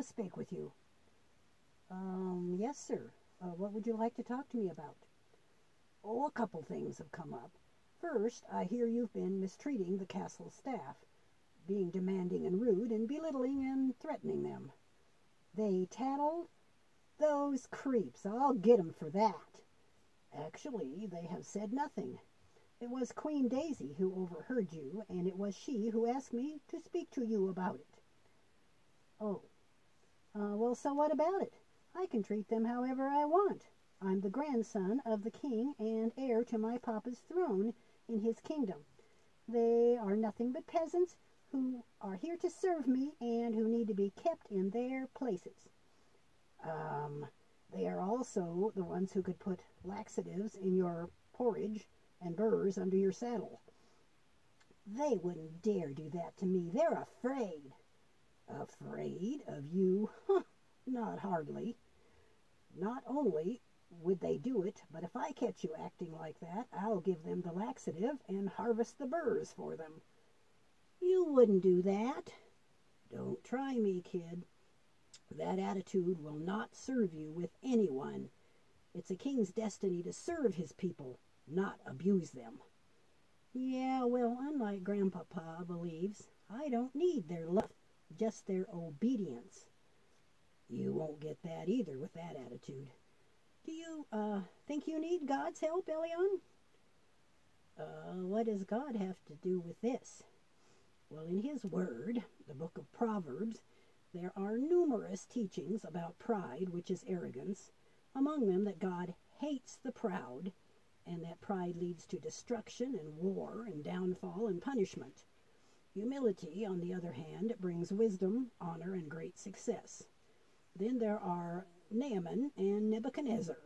Grandpa speak with you? Um, yes, sir. Uh, what would you like to talk to me about? Oh, a couple things have come up. First, I hear you've been mistreating the castle staff, being demanding and rude, and belittling and threatening them. They tattled? Those creeps, I'll get 'em for that. Actually, they have said nothing. It was Queen Daisy who overheard you, and it was she who asked me to speak to you about it. Oh, uh, well, so what about it? I can treat them however I want. I'm the grandson of the king and heir to my papa's throne in his kingdom. They are nothing but peasants who are here to serve me and who need to be kept in their places. Um, they are also the ones who could put laxatives in your porridge and burrs under your saddle. They wouldn't dare do that to me. They're afraid. Afraid of you? Not hardly. Not only would they do it, but if I catch you acting like that, I'll give them the laxative and harvest the burrs for them. You wouldn't do that. Don't try me, kid. That attitude will not serve you with anyone. It's a king's destiny to serve his people, not abuse them. Yeah, well, unlike Grandpapa believes, I don't need their love, just their obedience. You won't get that either with that attitude. Do you, uh, think you need God's help, Elion? Uh, what does God have to do with this? Well, in His Word, the book of Proverbs, there are numerous teachings about pride, which is arrogance, among them that God hates the proud, and that pride leads to destruction and war and downfall and punishment. Humility, on the other hand, brings wisdom, honor, and great success. Then there are Naaman and Nebuchadnezzar.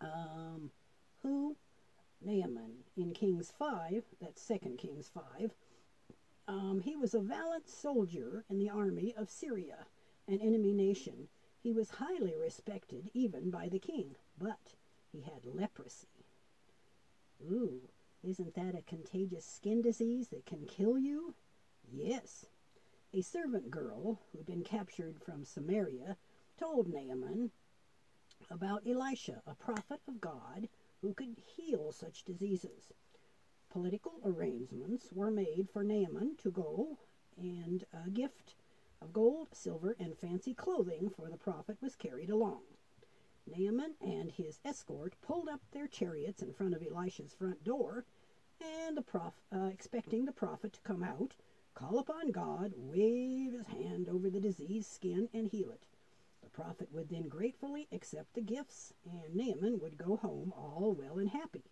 Um, who? Naaman in Kings 5, that's 2 Kings 5. Um, he was a valiant soldier in the army of Syria, an enemy nation. He was highly respected even by the king, but he had leprosy. Ooh, isn't that a contagious skin disease that can kill you? Yes. A servant girl who'd been captured from Samaria told Naaman about Elisha, a prophet of God who could heal such diseases. Political arrangements were made for Naaman to go, and a gift of gold, silver, and fancy clothing for the prophet was carried along. Naaman and his escort pulled up their chariots in front of Elisha's front door, and the prof, uh, expecting the prophet to come out, call upon God, wave his hand over the diseased skin, and heal it. The prophet would then gratefully accept the gifts, and Naaman would go home all well and happy.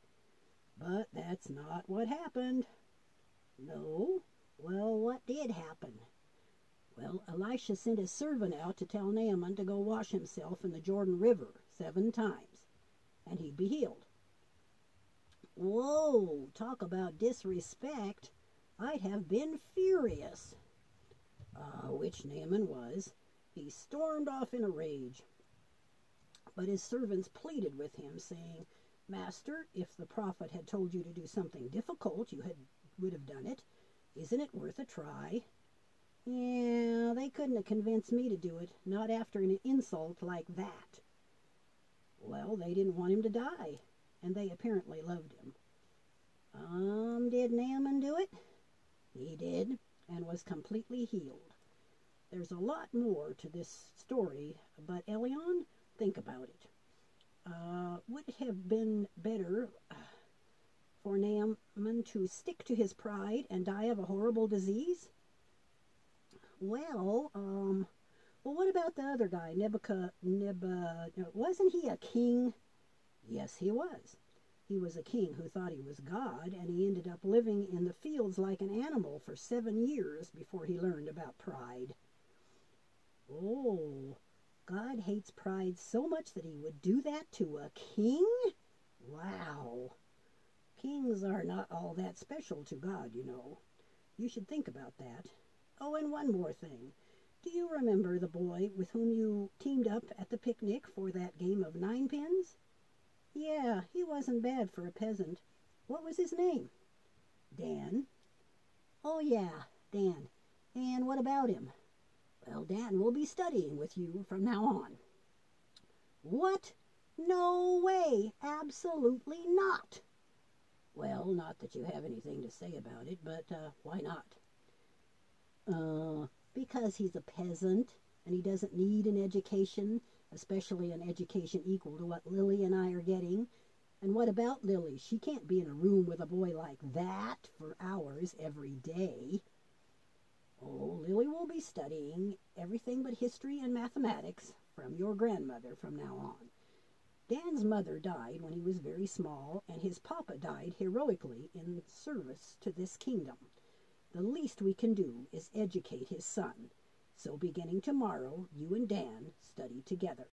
But that's not what happened. No? Well, what did happen? Well, Elisha sent his servant out to tell Naaman to go wash himself in the Jordan River seven times, and he'd be healed. Whoa, talk about disrespect. I'd have been furious. Uh, which Naaman was. He stormed off in a rage. But his servants pleaded with him, saying, Master, if the prophet had told you to do something difficult, you had, would have done it. Isn't it worth a try? Yeah, they couldn't have convinced me to do it, not after an insult like that. Well, they didn't want him to die, and they apparently loved him. Um, did Naaman do it? He did, and was completely healed. There's a lot more to this story, but Elion, think about it. Uh, would it have been better uh, for Naaman to stick to his pride and die of a horrible disease? Well, um, well, what about the other guy, Nebuchadnezzar? Wasn't he a king? Yes, he was. He was a king who thought he was God, and he ended up living in the fields like an animal for seven years before he learned about pride. Oh, God hates pride so much that he would do that to a king? Wow. Kings are not all that special to God, you know. You should think about that. Oh, and one more thing. Do you remember the boy with whom you teamed up at the picnic for that game of nine pins? Yeah, he wasn't bad for a peasant. What was his name? Dan. Oh, yeah, Dan. And what about him? Well, Dan will be studying with you from now on. What? No way! Absolutely not! Well, not that you have anything to say about it, but uh, why not? Uh, because he's a peasant and he doesn't need an education, especially an education equal to what Lily and I are getting. And what about Lily? She can't be in a room with a boy like that for hours every day. Oh, Lily will be studying everything but history and mathematics from your grandmother from now on. Dan's mother died when he was very small, and his papa died heroically in service to this kingdom. The least we can do is educate his son. So beginning tomorrow, you and Dan study together.